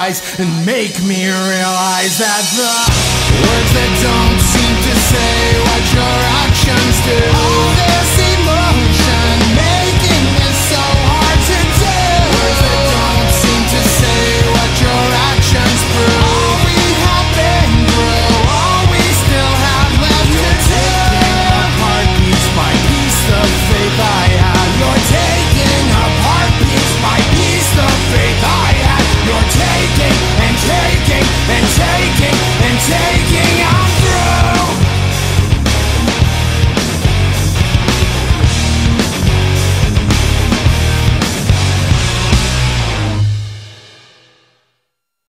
eyes and make me realize that the words that don't seem to say what you're.